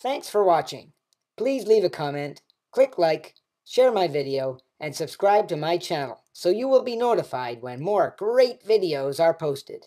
Thanks for watching. Please leave a comment, click like, share my video, and subscribe to my channel so you will be notified when more great videos are posted.